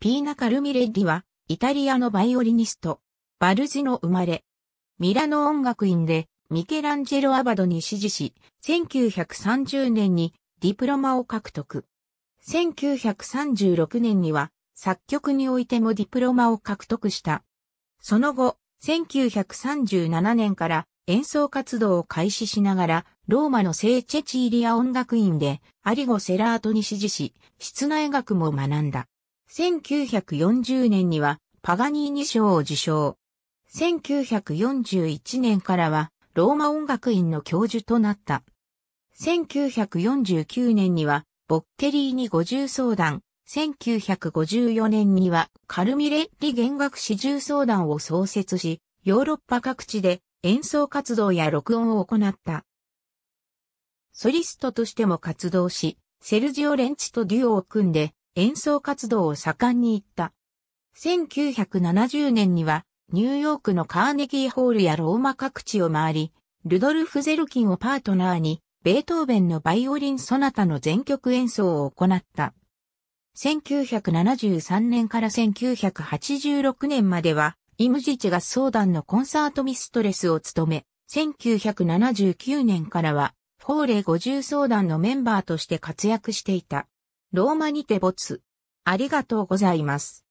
ピーナ・カルミレッリは、イタリアのバイオリニスト、バルジの生まれ。ミラノ音楽院で、ミケランジェロ・アバドに師事し、1930年にディプロマを獲得。1936年には、作曲においてもディプロマを獲得した。その後、1937年から演奏活動を開始しながら、ローマの聖チェチーリア音楽院でアリゴ・セラートに師事し、室内楽も学んだ。1940年にはパガニーニ賞を受賞。1941年からはローマ音楽院の教授となった。1949年にはボッケリーニ五重奏団、1954年にはカルミレッリ弦楽四重奏団を創設し、ヨーロッパ各地で演奏活動や録音を行った。ソリストとしても活動し、セルジオ・レンチとデュオを組んで演奏活動を盛んに行った。1970年にはニューヨークのカーネギーホールやローマ各地を回り、ルドルフ・ゼルキンをパートナーに、ベートーベンのバイオリンソナタの全曲演奏を行った。1973年から1986年までは、イムジチがソーダンのコンサートミストレスを務め、1979年からは、フォーレ50相談のメンバーとして活躍していた。ローマにて没。ありがとうございます。